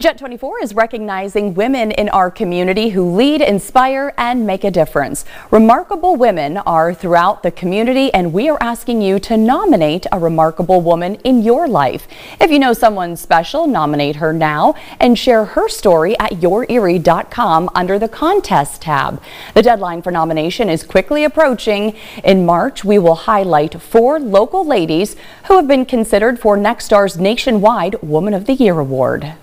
Jet 24 is recognizing women in our community who lead, inspire, and make a difference. Remarkable women are throughout the community, and we are asking you to nominate a remarkable woman in your life. If you know someone special, nominate her now and share her story at yourerie.com under the contest tab. The deadline for nomination is quickly approaching. In March, we will highlight four local ladies who have been considered for Nexstar's nationwide Woman of the Year award.